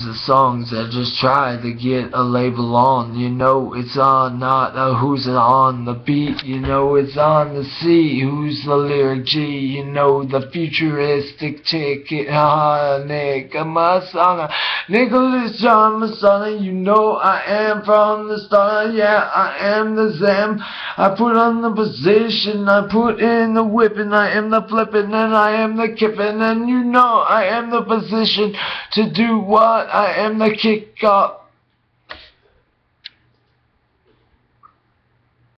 the songs that just try to get a label on. You know it's on, not a who's on the beat. You know it's on the C, who's the lyric G. You know the futuristic ticket, ah, Nick, my song, Nicholas John Messana. You know I am from the start, yeah, I am the Zam. I put on the position, I put in the whipping, I am the flipping, and I am the kipping, and you know I am the position to do what I am the kick off